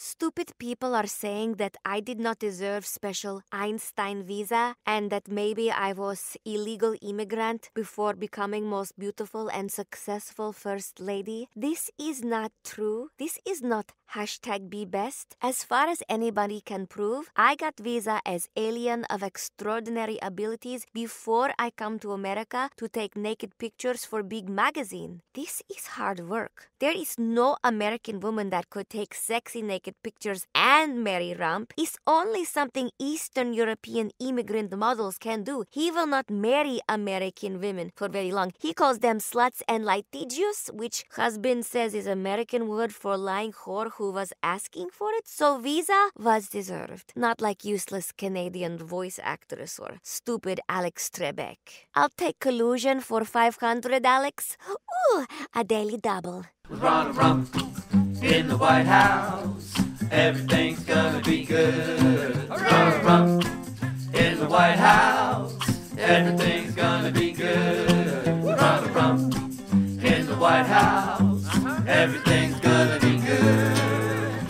Stupid people are saying that I did not deserve special Einstein visa and that maybe I was illegal immigrant before becoming most beautiful and successful first lady. This is not true. This is not hashtag be best. As far as anybody can prove, I got visa as alien of extraordinary abilities before I come to America to take naked pictures for big magazine. This is hard work. There is no American woman that could take sexy naked pictures and marry Rump. is only something Eastern European immigrant models can do. He will not marry American women for very long. He calls them sluts and litigious, which husband says is American word for lying whore who was asking for it. So visa was deserved. Not like useless Canadian voice actress or stupid Alex Trebek. I'll take collusion for 500, Alex. Ooh, a daily double. Ronald Rump in the White House. Everything's gonna be good. Ronald Rump in the White House. Everything's gonna be good. Ronald Rump in the White House. Uh-huh. Everything's gonna be